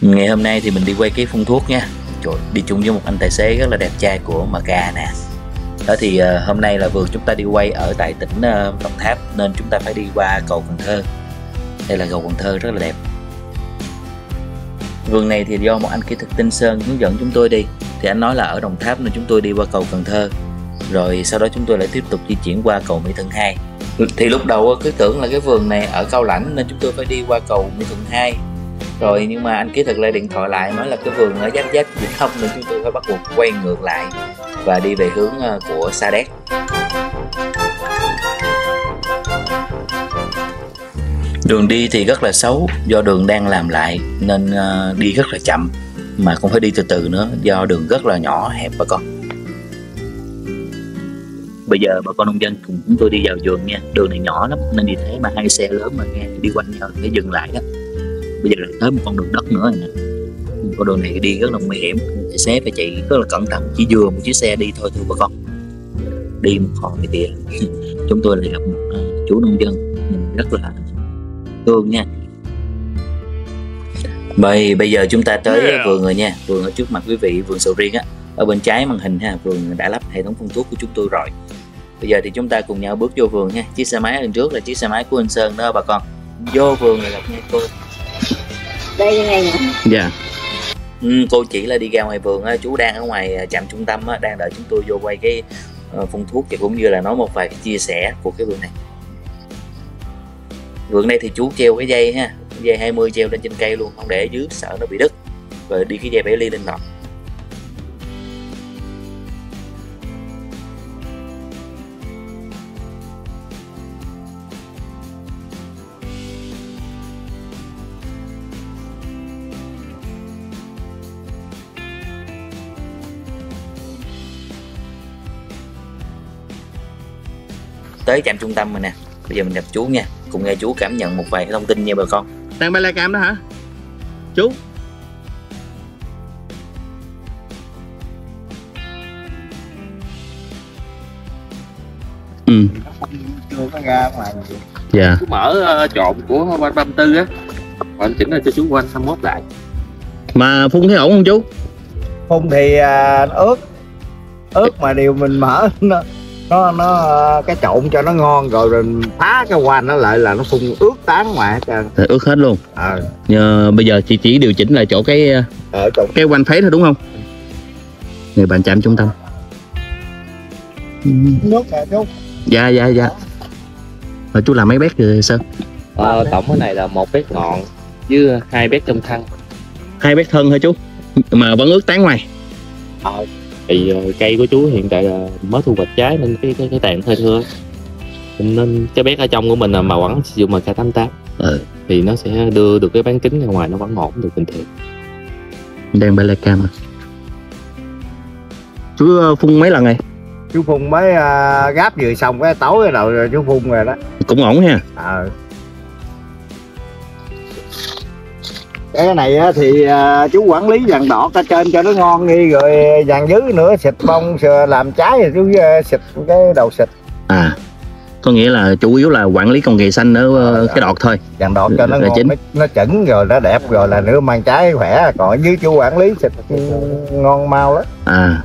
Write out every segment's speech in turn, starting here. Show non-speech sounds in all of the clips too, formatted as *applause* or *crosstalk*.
Ngày hôm nay thì mình đi quay cái phun thuốc nha. Trời, đi chung với một anh tài xế rất là đẹp trai của Maca nè. Đó thì uh, hôm nay là vườn chúng ta đi quay ở tại tỉnh uh, Đồng Tháp Nên chúng ta phải đi qua cầu Cần Thơ. Đây là cầu Cần Thơ rất là đẹp. Vườn này thì do một anh kỹ thuật tinh Sơn hướng dẫn chúng tôi đi. Thì anh nói là ở Đồng Tháp nên chúng tôi đi qua cầu Cần Thơ. Rồi sau đó chúng tôi lại tiếp tục di chuyển qua cầu Mỹ Thuận 2 Thì lúc đầu cứ tưởng là cái vườn này ở Cao Lãnh nên chúng tôi phải đi qua cầu Mỹ Thuận 2 rồi, nhưng mà anh kỹ thuật lại điện thoại lại, nói là cái vườn ở giáp giáp vĩnh thông nên chúng tôi phải bắt buộc quay ngược lại và đi về hướng ờ, của sa đéc. Đường đi thì rất là xấu, do đường đang làm lại nên ờ, đi rất là chậm, mà cũng phải đi từ từ nữa, do đường rất là nhỏ, hẹp bà con. Bây giờ bà con nông dân cùng chúng tôi đi vào vườn nha, đường này nhỏ lắm, nên vì thế mà hai xe lớn mà nghe, đi quanh nhau phải dừng lại đó bây giờ lại tới một con đường đất nữa rồi nè. Con đường này đi rất là nguy hiểm. Tài xế phải chạy rất là cẩn thận. Chỉ vừa một chiếc xe đi thôi thưa bà con. Đi một hồi thì *laughs* chúng tôi lại gặp một uh, chú nông dân. Mình rất là thương nha. Bây bây giờ chúng ta tới yeah. vườn rồi nha. Vườn ở trước mặt quý vị vườn sầu riêng á. Ở bên trái màn hình ha vườn đã lắp hệ thống phun thuốc của chúng tôi rồi. Bây giờ thì chúng ta cùng nhau bước vô vườn nha. Chiếc xe máy ở trước là chiếc xe máy của anh sơn đó bà con. Vô vườn là gặp nha cô đây ngay nè. Dạ. Ừ, cô chỉ là đi ra ngoài vườn á chú đang ở ngoài à, trạm trung tâm á đang đợi chúng tôi vô quay cái uh, phun thuốc và cũng như là nói một vài cái chia sẻ của cái vườn này. Vườn này thì chú treo cái dây ha dây 20 treo lên trên cây luôn không để dưới sợ nó bị đứt. Rồi đi cái dây bẻ ly lên nọ tới trạm trung tâm rồi nè. Bây giờ mình gặp chú nha cùng nghe chú cảm nhận một vài thông tin nha bà con. Đang bay cam đó hả? Chú. Ừ. Chưa có ra ngoài dạ. Chú mở uh, trộn của quanh 34 á. Anh chỉnh ra cho chú quanh 21 lại. Mà phun thấy ổn không chú? Phun thì uh, ướt. Ướt mà điều mình mở nó nó nó cái trộn cho nó ngon rồi rồi phá cái hoa nó lại là nó phun ướt tán ngoài hết trơn. Rồi ướt hết luôn. Ờ. Nhờ, bây giờ chị chỉ điều chỉnh lại chỗ cái ở trộn cái quanh phế thôi đúng không? Người bạn chạm trung tâm. Nước nè chú? Dạ dạ dạ. Rồi chú làm mấy bét rồi sơn ờ, tổng cái này là một bét ngọn với hai bét trong thân. Hai bét thân thôi chú? Mà vẫn ướt tán ngoài. Ờ, thì uh, cây của chú hiện tại là mới thu hoạch trái nên cái cái, cái tàn hơi thưa. Nên cái bét ở trong của mình là màu vẫn sử dụng mà K88 ừ. thì nó sẽ đưa được cái bán kính ra ngoài nó vẫn ổn được bình thường. Đang bay cam à? Chú ờ, phun mấy lần này chú phun mới uh, gáp vừa xong cái tối rồi, rồi chú phun rồi đó. Cũng ổn ha. Ờ cái này á, thì à, chú quản lý vàng đỏ ở trên cho nó ngon đi rồi vàng dưới nữa xịt bông làm trái rồi chú à, xịt cái đầu xịt. À có nghĩa là chủ yếu là quản lý con ghề xanh ở ờ, cái đọt thôi. Vàng đỏ cho nó Là ngon chính. nó, nó rồi nó đẹp rồi là nữa mang trái khỏe. Còn ở dưới chú quản lý xịt ngon mau lắm. À.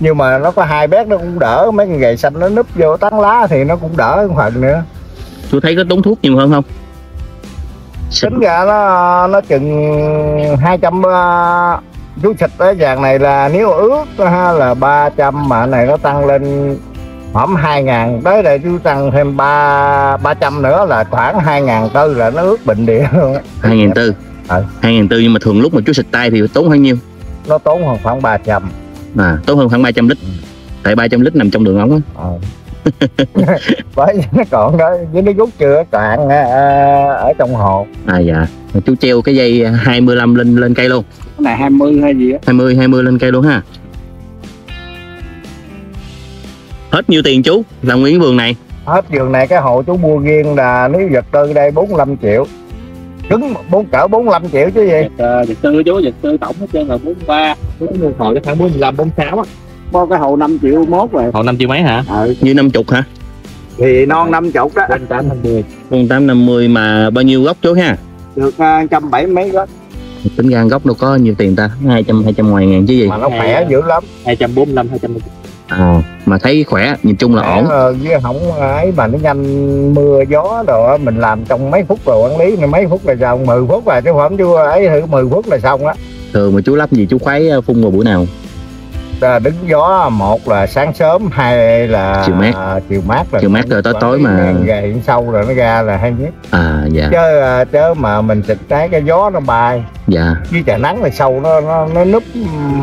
Nhưng mà nó có hai bét nó cũng đỡ mấy con ghề xanh nó núp vô tán lá thì nó cũng đỡ một phần nữa. Chú thấy có tốn thuốc nhiều hơn không tính ra nó nó chừng 200 uh, chú xịt cái vàng này là nếu ướt ha, là 300 mà này nó tăng lên khoảng 2 ngàn. Tới đây chú tăng thêm 3 300 nữa là khoảng 2 ngàn tư là nó ướt bệnh địa luôn á. hai nghìn tư? Ừ. hai nghìn tư nhưng mà thường lúc mà chú xịt tay thì tốn bao nhiêu? Nó tốn hơn khoảng 300 à tốn hơn khoảng 300 lít. Tại 300 lít nằm trong đường ống á. Ờ. *laughs* bởi vì nó còn đó với nó rút chưa cạn à, ở trong hồ. À dạ. Chú treo cái dây 25 lên lên cây luôn. Cái này 20 hay gì á? 20 20 lên cây luôn ha. Hết nhiêu tiền chú làm nguyên vườn này? Hết vườn này cái hồ chú mua riêng là nếu vật tư đây 45 triệu. Trứng bốn cỡ 45 triệu chứ gì? Vật, vật tư chú vật tư tổng hết trơn là 43 bốn mua hồi khoảng 45 46 á bao cái hồ 5 triệu mốt rồi. Hồi năm triệu mấy hả? Ờ, như 50 hả? Thì non 50 đó. Quanh 850 con 850 mà bao nhiêu gốc chú ha? Được uh, trăm bảy mấy đó tính ra gốc đâu có nhiều tiền ta? Hai trăm hai trăm ngoài ngàn chứ gì? Mà nó khỏe dữ lắm. 245 200 à, mà thấy khỏe nhìn chung là ổn. Khỏe, ờ, với không ấy mà nó nhanh mưa gió rồi mình làm trong mấy phút rồi quản lý mấy phút là xong 10 phút là chứ không chú ấy thử 10 phút là xong á. Thường mà chú lắp gì chú khoái ờ, phun vào buổi nào đứng gió một là sáng sớm hai là Chiều mát. chiều mát là Chiều mát rồi tối tối mà- hiện sâu rồi nó ra là hay nhất. À dạ. Chứ à, chứ mà mình xịt cái cái gió nó bay. Dạ. Với trời nắng là sâu nó nó nó núp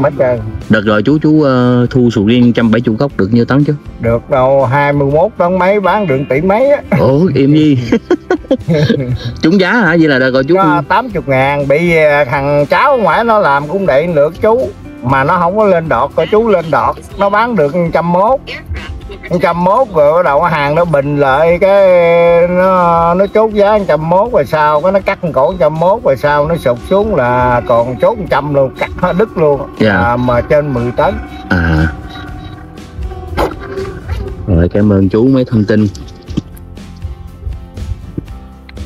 hết trơn. Đợt rồi chú chú ờ, thu sầu riêng 170 gốc được nhiêu tấn chứ? Được đâu 21 tấn mấy bán được tỷ mấy á. Ủa im gì *laughs* trúng giá hả? Vậy là đợt rồi chú nó 80 ngàn bị à, thằng cháu ngoại nó làm cũng đệ được chú mà nó không có lên đọt coi chú lên đọt. Nó bán được trăm mốt. trăm mốt rồi bắt đầu hàng nó bình lại cái nó nó chốt giá trăm mốt rồi sao cái nó cắt cổ trăm mốt rồi sao nó sụt xuống là còn chốt trăm luôn cắt hết đứt luôn. Dạ. à, mà trên 10 tấn. À. Rồi cảm ơn chú mấy thông tin.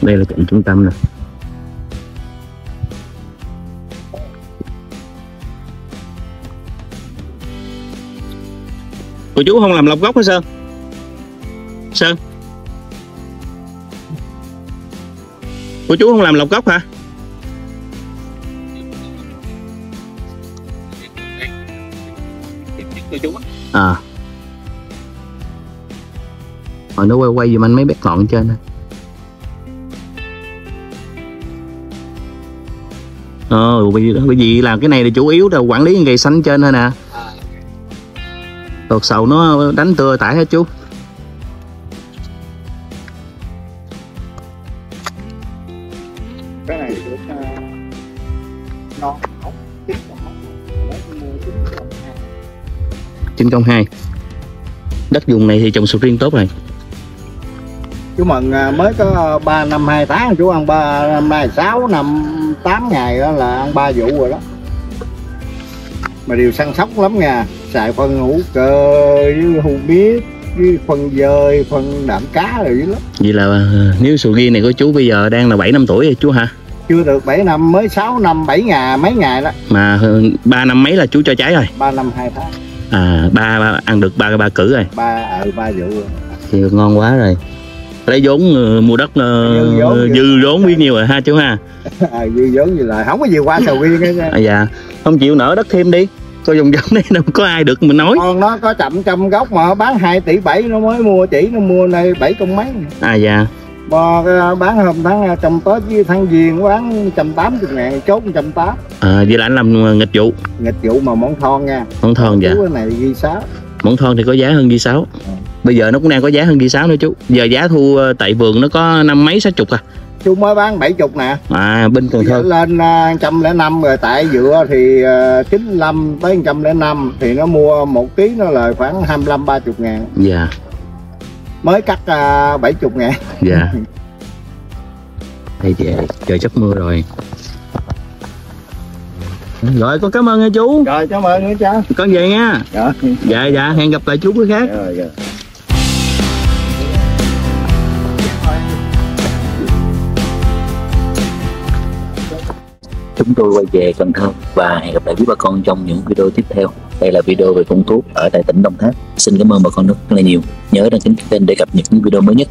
Đây là cạnh trung tâm nè cô chú không làm lọc gốc hả sơn? Sơn? Cô chú không làm lọc gốc hả? À. Hồi nó quay quay giùm anh mấy bét ngọn trên nè ờ bởi vì, bởi vì là cái này là chủ yếu là quản lý cây xanh trên thôi nè đột sầu nó đánh tưa tải hết chú. Cái này được uh, non công hai. Đất dùng này thì trồng sầu riêng tốt rồi. Chú mừng à, mới có 3 năm 2 tháng chú ăn ba năm nay 6 năm 8 ngày đó là ăn ba vụ rồi đó. Mà điều săn sóc lắm nha xài phân hữu cơ với hù biết với phân dơi phân đạm cá rồi dữ lắm. Vậy là ờ, nếu sầu riêng này của chú bây giờ đang là 7 năm tuổi rồi chú hả? Chưa được 7 năm mới 6 năm 7 ngày mấy ngày đó. Mà ờ, ba năm mấy là chú cho trái rồi? 3 năm 2 tháng. À ba, ba ăn được ba ba cử rồi. Ba ở ba vụ rồi. Thì ngon quá rồi. Lấy vốn ờ, mua đất ờ, Dư vốn, dư vốn biết nhiêu rồi ha chú ha. *laughs* À, dư vốn gì là không có gì qua sầu riêng nha. à, dạ không chịu nở đất thêm đi coi vòng vòng đây đâu có ai được mình nói. Con nó có chậm trăm gốc mà bán 2 tỷ 7 nó mới mua chỉ nó mua này 7 công mấy. À dạ. Mà cái bán hôm tháng trong Tết với tháng Giêng bán 180 ngàn chốt 180 à, vậy là anh làm ờ, nghịch vụ. Nghịch vụ mà món thon nha. Món thon dạ. Cái này ghi sáu. Món thon thì có giá hơn di sáu. Bây giờ nó cũng đang có giá hơn di sáu nữa chú. Giờ giá thu ờ, tại vườn nó có năm mấy sáu chục à chú mới bán 70 nè. À bên Cần Thơ. Lên à, 105 rồi tại dựa thì à, 95 tới 105 thì nó mua một ký nó lời khoảng 25 30 ngàn. Dạ. Mới cắt à, 70 ngàn. Dạ. *laughs* Đây trời, trời sắp mưa rồi. Rồi con cảm ơn nha chú. Rồi cảm ơn nữa cha con về nha. Dạ dạ hẹn gặp lại chú bữa khác. Rồi rồi chúng tôi quay về Cần Thơ và hẹn gặp lại quý bà con trong những video tiếp theo. Đây là video về phun thuốc ở tại tỉnh Đồng Tháp. Xin cảm ơn bà con rất là nhiều. Nhớ đăng ký kênh để cập nhật những video mới nhất.